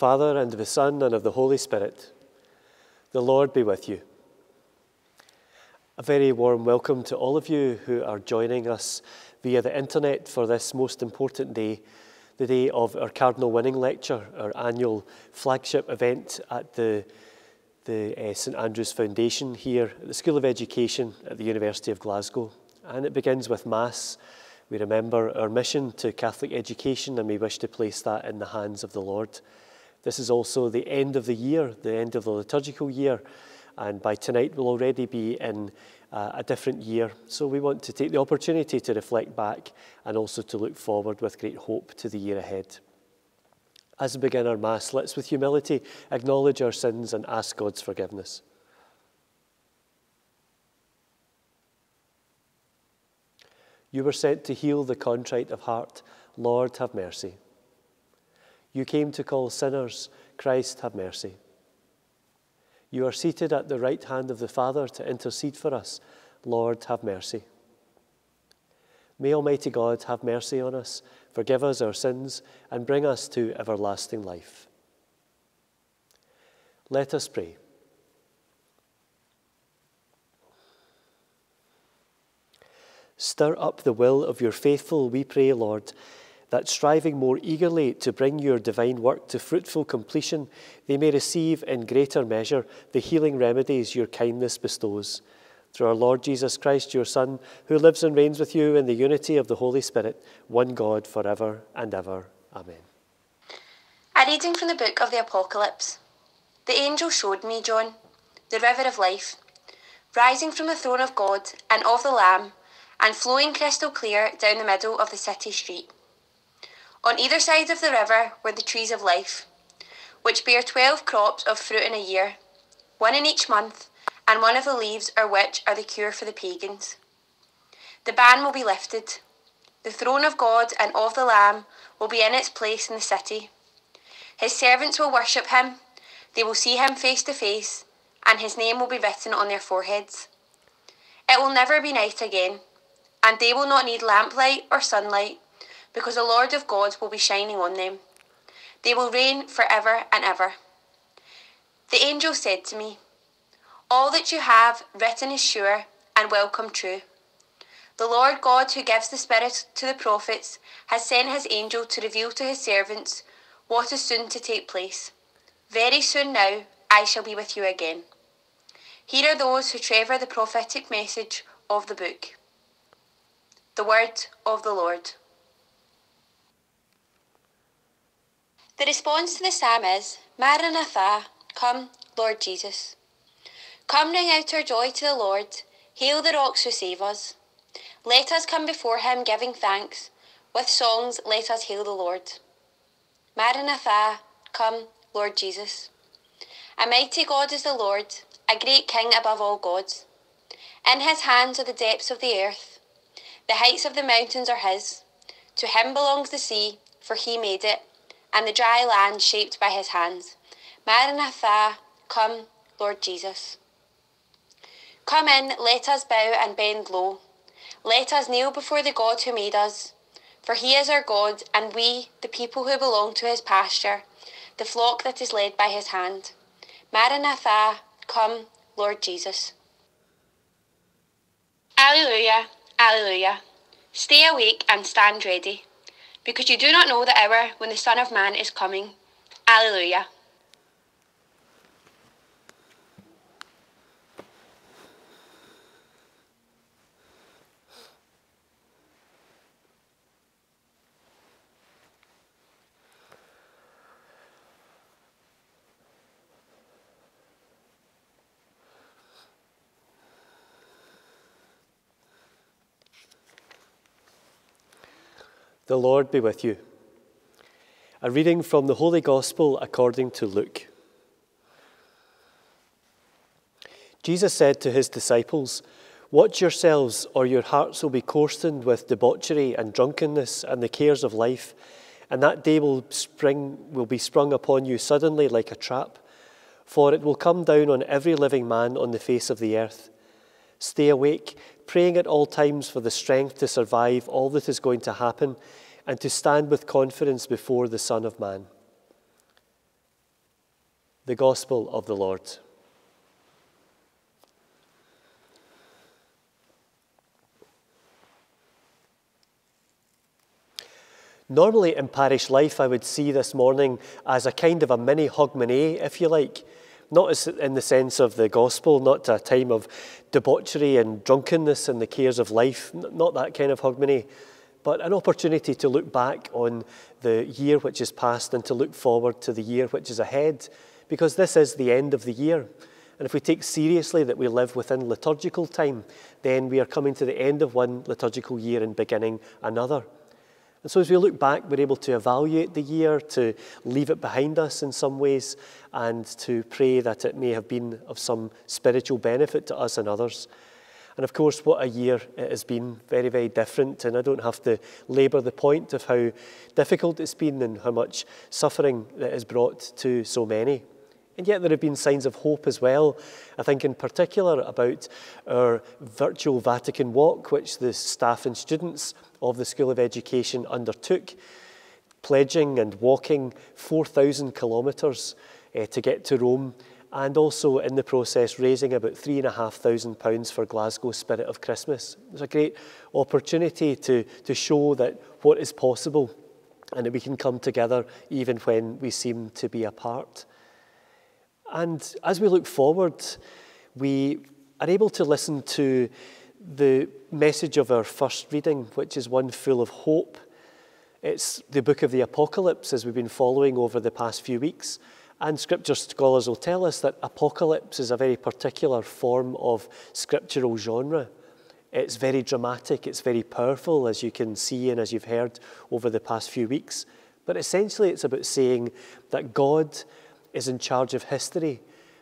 Father, and of the Son, and of the Holy Spirit. The Lord be with you. A very warm welcome to all of you who are joining us via the internet for this most important day, the day of our Cardinal Winning Lecture, our annual flagship event at the, the uh, St Andrews Foundation here at the School of Education at the University of Glasgow. And it begins with Mass we remember our mission to Catholic education and we wish to place that in the hands of the Lord. This is also the end of the year, the end of the liturgical year, and by tonight we'll already be in uh, a different year. So we want to take the opportunity to reflect back and also to look forward with great hope to the year ahead. As we begin our Mass, let's with humility acknowledge our sins and ask God's forgiveness. You were sent to heal the contrite of heart. Lord, have mercy. You came to call sinners. Christ, have mercy. You are seated at the right hand of the Father to intercede for us. Lord, have mercy. May Almighty God have mercy on us, forgive us our sins, and bring us to everlasting life. Let us pray. Stir up the will of your faithful, we pray, Lord, that striving more eagerly to bring your divine work to fruitful completion, they may receive in greater measure the healing remedies your kindness bestows. Through our Lord Jesus Christ, your Son, who lives and reigns with you in the unity of the Holy Spirit, one God, for ever and ever. Amen. A reading from the book of the Apocalypse. The angel showed me, John, the river of life, rising from the throne of God and of the Lamb and flowing crystal clear down the middle of the city street. On either side of the river were the trees of life, which bear twelve crops of fruit in a year, one in each month, and one of the leaves are which are the cure for the pagans. The ban will be lifted. The throne of God and of the Lamb will be in its place in the city. His servants will worship him, they will see him face to face, and his name will be written on their foreheads. It will never be night again and they will not need lamplight or sunlight, because the Lord of God will be shining on them. They will reign for ever and ever. The angel said to me, All that you have written is sure and will come true. The Lord God, who gives the Spirit to the prophets, has sent his angel to reveal to his servants what is soon to take place. Very soon now, I shall be with you again. Here are those who treasure the prophetic message of the book. The word of the Lord. The response to the psalm is Maranatha, come, Lord Jesus. Come, ring out our joy to the Lord, hail the rocks who save us. Let us come before him giving thanks. With songs, let us hail the Lord. Maranatha, come, Lord Jesus. A mighty God is the Lord, a great King above all gods. In his hands are the depths of the earth the heights of the mountains are his. To him belongs the sea, for he made it, and the dry land shaped by his hands. Maranatha, come, Lord Jesus. Come in, let us bow and bend low. Let us kneel before the God who made us. For he is our God, and we, the people who belong to his pasture, the flock that is led by his hand. Maranatha, come, Lord Jesus. Alleluia. Alleluia. Stay awake and stand ready, because you do not know the hour when the Son of Man is coming. Alleluia. The Lord be with you. A reading from the Holy Gospel according to Luke. Jesus said to his disciples, Watch yourselves, or your hearts will be coarsened with debauchery and drunkenness and the cares of life, and that day will, spring, will be sprung upon you suddenly like a trap, for it will come down on every living man on the face of the earth. Stay awake, praying at all times for the strength to survive all that is going to happen and to stand with confidence before the Son of Man. The Gospel of the Lord. Normally in parish life, I would see this morning as a kind of a mini Hogmanay, if you like. Not as in the sense of the gospel, not a time of debauchery and drunkenness and the cares of life, not that kind of Hogmanay, but an opportunity to look back on the year which is past and to look forward to the year which is ahead, because this is the end of the year. And if we take seriously that we live within liturgical time, then we are coming to the end of one liturgical year and beginning another. And so as we look back, we're able to evaluate the year, to leave it behind us in some ways, and to pray that it may have been of some spiritual benefit to us and others. And of course, what a year it has been, very, very different. And I don't have to labour the point of how difficult it's been and how much suffering it has brought to so many. And yet there have been signs of hope as well. I think in particular about our virtual Vatican walk, which the staff and students of the School of Education undertook, pledging and walking 4,000 kilometres uh, to get to Rome, and also in the process raising about £3,500 for Glasgow Spirit of Christmas. It's a great opportunity to, to show that what is possible and that we can come together even when we seem to be apart. And as we look forward, we are able to listen to the message of our first reading, which is one full of hope. It's the book of the Apocalypse, as we've been following over the past few weeks. And scripture scholars will tell us that apocalypse is a very particular form of scriptural genre. It's very dramatic, it's very powerful, as you can see and as you've heard over the past few weeks. But essentially, it's about saying that God is in charge of history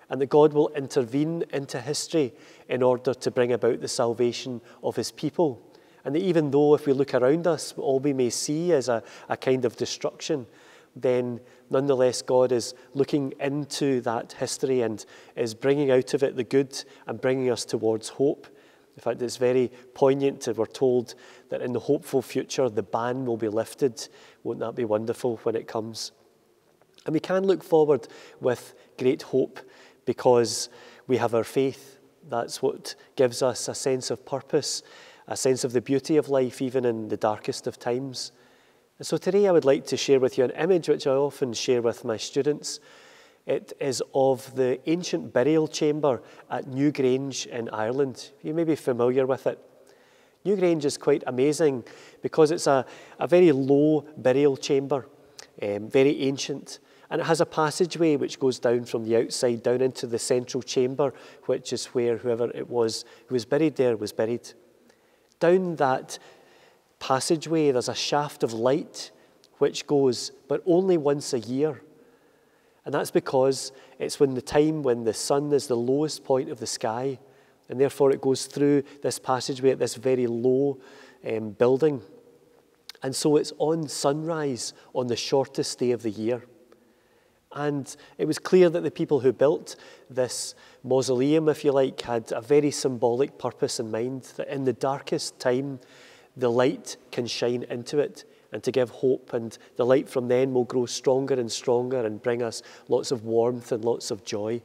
and that God will intervene into history in order to bring about the salvation of his people. And that even though, if we look around us, all we may see is a, a kind of destruction, then nonetheless God is looking into that history and is bringing out of it the good and bringing us towards hope. In fact, it's very poignant that we're told that in the hopeful future the ban will be lifted. Won't that be wonderful when it comes? And we can look forward with great hope because we have our faith. That's what gives us a sense of purpose, a sense of the beauty of life, even in the darkest of times. And so today I would like to share with you an image which I often share with my students. It is of the ancient burial chamber at Newgrange in Ireland. You may be familiar with it. Newgrange is quite amazing because it's a, a very low burial chamber, um, very ancient. And it has a passageway which goes down from the outside down into the central chamber, which is where whoever it was who was buried there was buried. Down that passageway, there's a shaft of light which goes, but only once a year. And that's because it's when the time when the sun is the lowest point of the sky, and therefore it goes through this passageway at this very low um, building. And so it's on sunrise on the shortest day of the year. And it was clear that the people who built this mausoleum, if you like, had a very symbolic purpose in mind that in the darkest time, the light can shine into it and to give hope. And the light from then will grow stronger and stronger and bring us lots of warmth and lots of joy.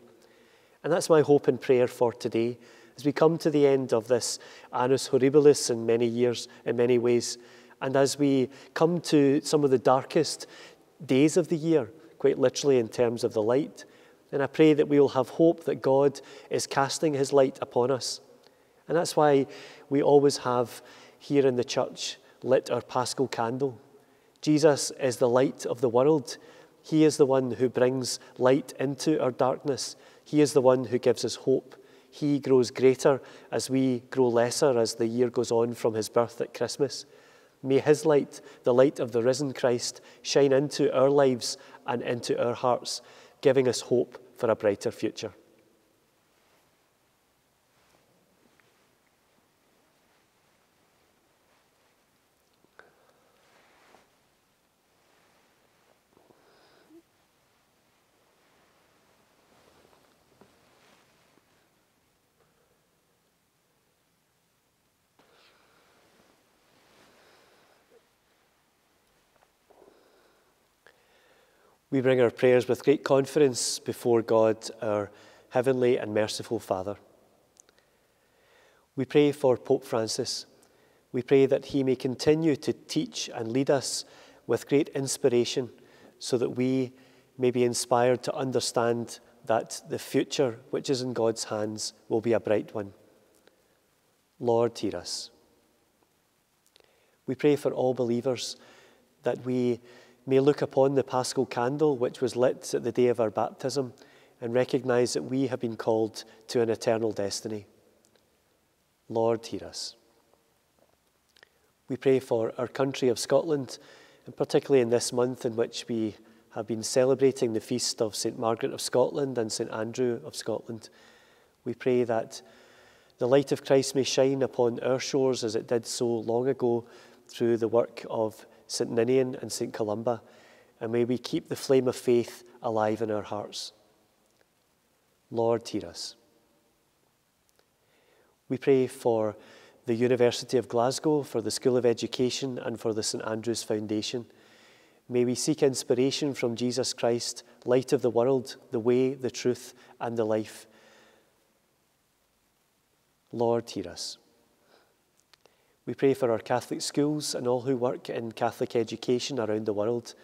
And that's my hope and prayer for today. As we come to the end of this Annus Horribilis in many years, in many ways, and as we come to some of the darkest days of the year, quite literally in terms of the light. And I pray that we will have hope that God is casting his light upon us. And that's why we always have here in the church lit our paschal candle. Jesus is the light of the world. He is the one who brings light into our darkness. He is the one who gives us hope. He grows greater as we grow lesser as the year goes on from his birth at Christmas. May his light, the light of the risen Christ, shine into our lives and into our hearts, giving us hope for a brighter future. We bring our prayers with great confidence before God, our heavenly and merciful Father. We pray for Pope Francis. We pray that he may continue to teach and lead us with great inspiration so that we may be inspired to understand that the future which is in God's hands will be a bright one. Lord, hear us. We pray for all believers that we may look upon the paschal candle which was lit at the day of our baptism and recognize that we have been called to an eternal destiny. Lord, hear us. We pray for our country of Scotland, and particularly in this month in which we have been celebrating the feast of St. Margaret of Scotland and St. Andrew of Scotland. We pray that the light of Christ may shine upon our shores as it did so long ago through the work of St. Ninian and St. Columba, and may we keep the flame of faith alive in our hearts. Lord, hear us. We pray for the University of Glasgow, for the School of Education, and for the St Andrews Foundation. May we seek inspiration from Jesus Christ, light of the world, the way, the truth, and the life. Lord, hear us. We pray for our Catholic schools and all who work in Catholic education around the world.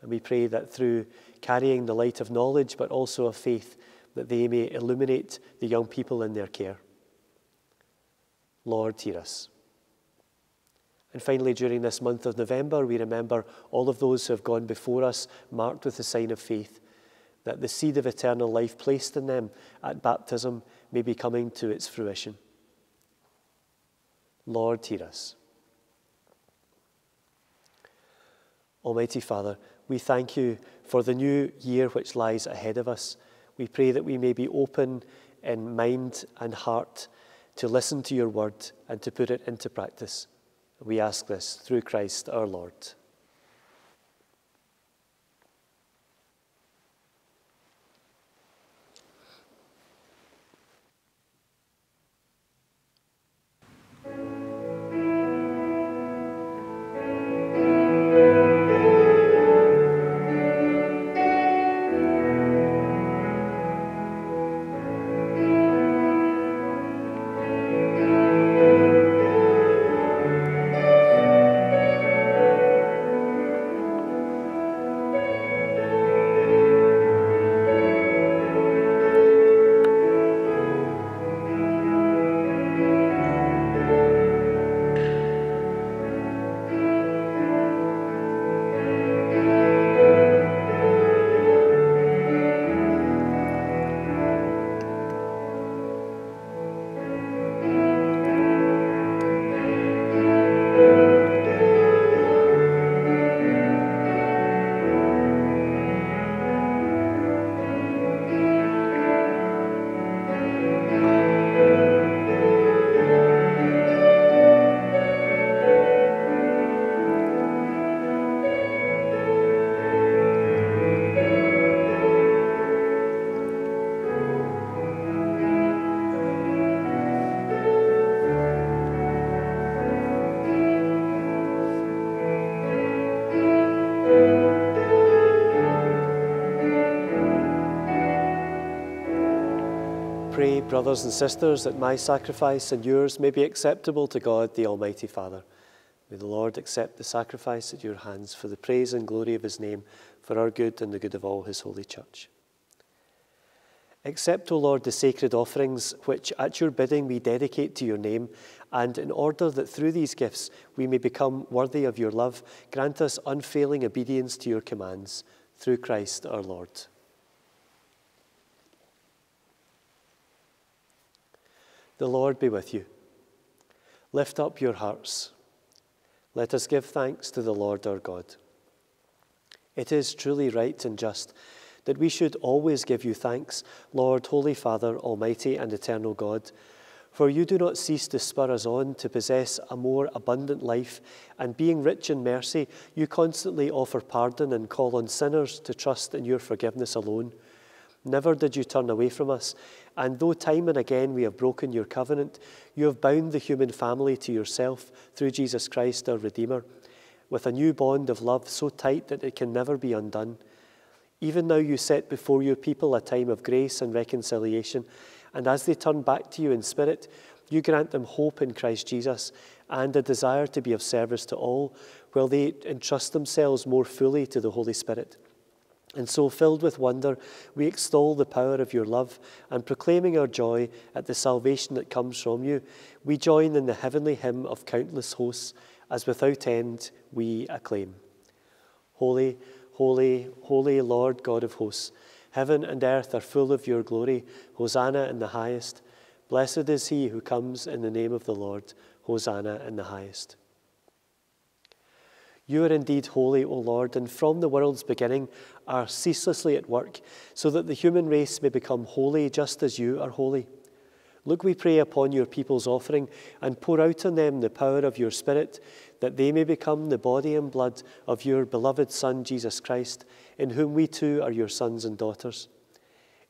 And we pray that through carrying the light of knowledge, but also of faith, that they may illuminate the young people in their care. Lord, hear us. And finally, during this month of November, we remember all of those who have gone before us, marked with the sign of faith, that the seed of eternal life placed in them at baptism may be coming to its fruition. Lord, hear us. Almighty Father, we thank you for the new year which lies ahead of us. We pray that we may be open in mind and heart to listen to your word and to put it into practice. We ask this through Christ our Lord. Brothers and sisters, that my sacrifice and yours may be acceptable to God, the Almighty Father. May the Lord accept the sacrifice at your hands for the praise and glory of his name, for our good and the good of all his holy church. Accept, O Lord, the sacred offerings which at your bidding we dedicate to your name, and in order that through these gifts we may become worthy of your love, grant us unfailing obedience to your commands, through Christ our Lord. The Lord be with you. Lift up your hearts. Let us give thanks to the Lord our God. It is truly right and just that we should always give you thanks, Lord, Holy Father, Almighty and Eternal God, for you do not cease to spur us on to possess a more abundant life, and being rich in mercy, you constantly offer pardon and call on sinners to trust in your forgiveness alone. Never did you turn away from us, and though time and again we have broken your covenant, you have bound the human family to yourself through Jesus Christ our Redeemer, with a new bond of love so tight that it can never be undone. Even now you set before your people a time of grace and reconciliation, and as they turn back to you in spirit, you grant them hope in Christ Jesus and a desire to be of service to all, while they entrust themselves more fully to the Holy Spirit. And so, filled with wonder, we extol the power of your love, and proclaiming our joy at the salvation that comes from you, we join in the heavenly hymn of countless hosts, as without end we acclaim. Holy, holy, holy Lord God of hosts, heaven and earth are full of your glory. Hosanna in the highest. Blessed is he who comes in the name of the Lord. Hosanna in the highest. You are indeed holy, O Lord, and from the world's beginning are ceaselessly at work, so that the human race may become holy just as you are holy. Look, we pray, upon your people's offering and pour out on them the power of your Spirit, that they may become the body and blood of your beloved Son, Jesus Christ, in whom we too are your sons and daughters.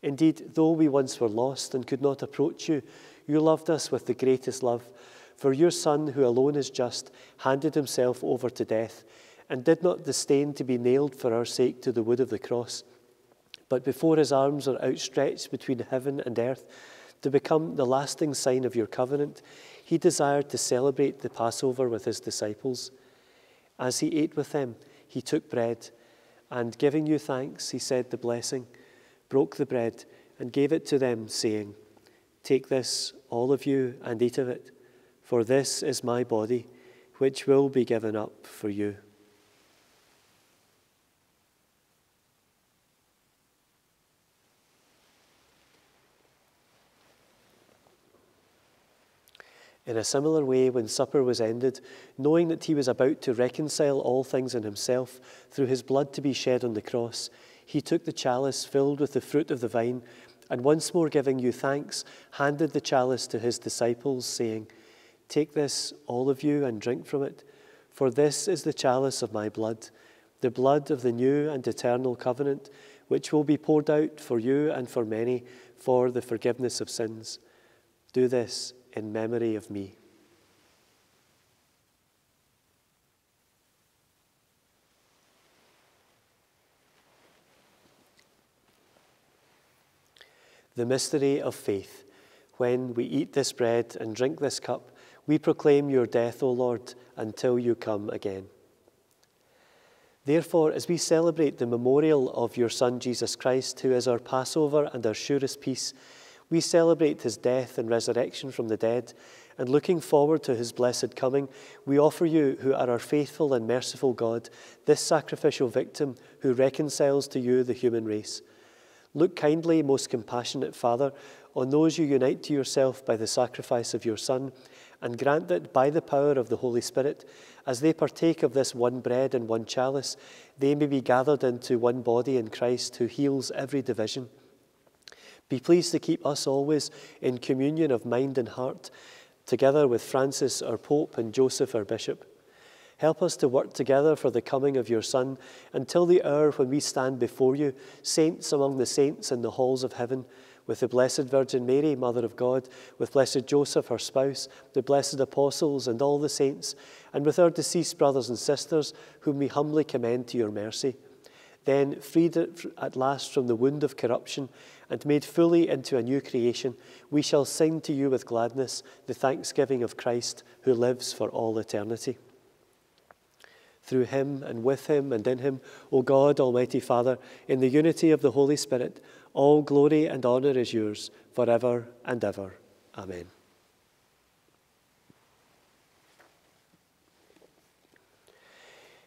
Indeed, though we once were lost and could not approach you, you loved us with the greatest love. For your Son, who alone is just, handed himself over to death and did not disdain to be nailed for our sake to the wood of the cross. But before his arms are outstretched between heaven and earth to become the lasting sign of your covenant, he desired to celebrate the Passover with his disciples. As he ate with them, he took bread, and giving you thanks, he said the blessing, broke the bread, and gave it to them, saying, Take this, all of you, and eat of it, for this is my body, which will be given up for you. In a similar way, when supper was ended, knowing that he was about to reconcile all things in himself through his blood to be shed on the cross, he took the chalice filled with the fruit of the vine, and once more giving you thanks, handed the chalice to his disciples, saying, Take this, all of you, and drink from it, for this is the chalice of my blood, the blood of the new and eternal covenant, which will be poured out for you and for many for the forgiveness of sins. Do this in memory of me. The mystery of faith. When we eat this bread and drink this cup, we proclaim your death, O Lord, until you come again. Therefore, as we celebrate the memorial of your Son, Jesus Christ, who is our Passover and our surest peace, we celebrate his death and resurrection from the dead, and looking forward to his blessed coming, we offer you, who are our faithful and merciful God, this sacrificial victim who reconciles to you the human race. Look kindly, most compassionate Father, on those you unite to yourself by the sacrifice of your Son, and grant that by the power of the Holy Spirit, as they partake of this one bread and one chalice, they may be gathered into one body in Christ who heals every division. Be pleased to keep us always in communion of mind and heart, together with Francis, our Pope, and Joseph, our Bishop. Help us to work together for the coming of your Son until the hour when we stand before you, saints among the saints in the halls of heaven, with the Blessed Virgin Mary, Mother of God, with Blessed Joseph, her spouse, the blessed apostles, and all the saints, and with our deceased brothers and sisters, whom we humbly commend to your mercy. Then, freed at last from the wound of corruption, and made fully into a new creation, we shall sing to you with gladness the thanksgiving of Christ who lives for all eternity. Through him and with him and in him, O God, Almighty Father, in the unity of the Holy Spirit, all glory and honour is yours forever and ever. Amen.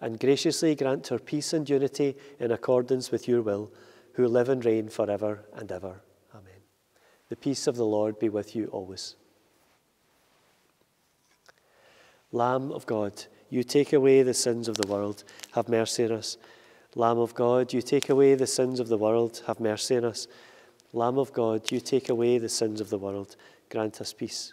and graciously grant her peace and unity in accordance with your will, who live and reign forever and ever. Amen. The peace of the Lord be with you always. Lamb of God, you take away the sins of the world, have mercy on us. Lamb of God, you take away the sins of the world, have mercy on us. Lamb of God, you take away the sins of the world, grant us peace.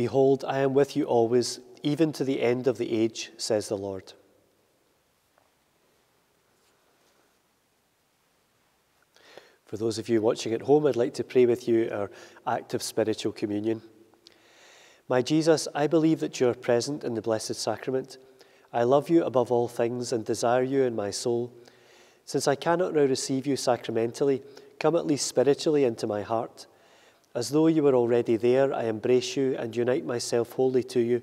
Behold, I am with you always, even to the end of the age, says the Lord. For those of you watching at home, I'd like to pray with you our act of spiritual communion. My Jesus, I believe that you are present in the Blessed Sacrament. I love you above all things and desire you in my soul. Since I cannot now receive you sacramentally, come at least spiritually into my heart. As though you were already there, I embrace you and unite myself wholly to you.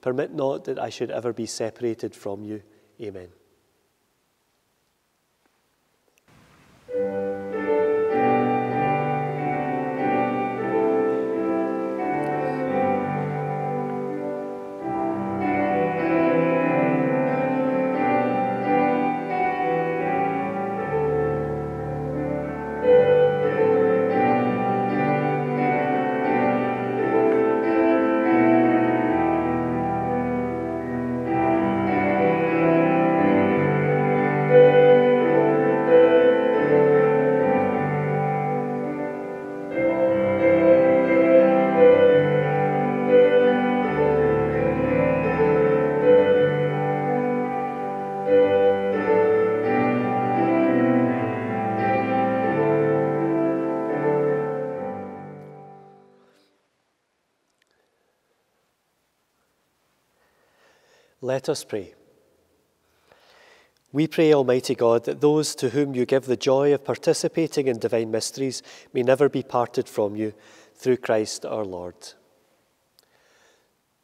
Permit not that I should ever be separated from you. Amen. Let us pray. We pray, Almighty God, that those to whom you give the joy of participating in divine mysteries may never be parted from you through Christ our Lord.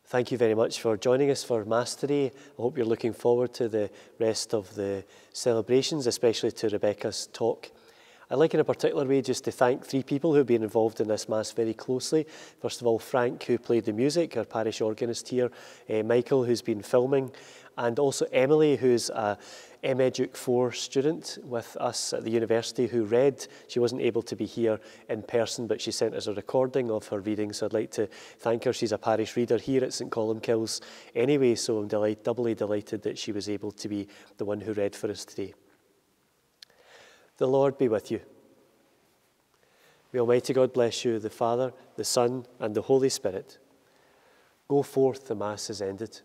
Thank you very much for joining us for Mass today. I hope you're looking forward to the rest of the celebrations, especially to Rebecca's talk. I'd like in a particular way just to thank three people who've been involved in this Mass very closely. First of all, Frank, who played the music, our parish organist here, uh, Michael, who's been filming, and also Emily, who's a MEDUC 4 student with us at the university who read. She wasn't able to be here in person, but she sent us a recording of her reading, so I'd like to thank her. She's a parish reader here at St Columbkille's anyway, so I'm delight, doubly delighted that she was able to be the one who read for us today. The Lord be with you. May Almighty God bless you, the Father, the Son, and the Holy Spirit. Go forth, the Mass is ended.